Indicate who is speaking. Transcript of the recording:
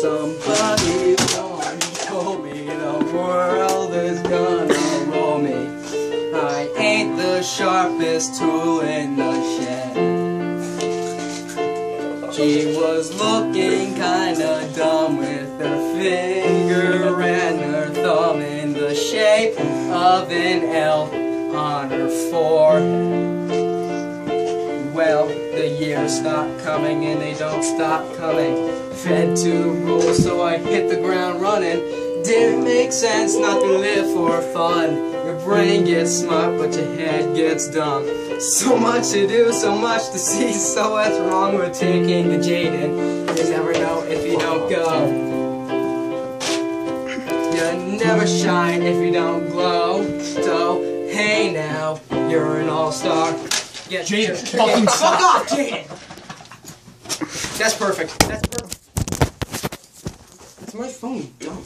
Speaker 1: Somebody told me the world is gonna roll me. I ain't the sharpest tool in the shed. She was looking kinda dumb with her finger and her thumb in the shape of an L on her forehead. The years stop coming and they don't stop coming. Fed to rules, so I hit the ground running. Didn't make sense not to live for fun. Your brain gets smart, but your head gets dumb. So much to do, so much to see, so what's wrong with taking the Jaden? You never know if you don't go. You never shine if you don't glow. So, hey now, you're an all-star. Get Jaden, fucking fuck off, Jaden. That's perfect. That's perfect.
Speaker 2: It's my phone, dumb.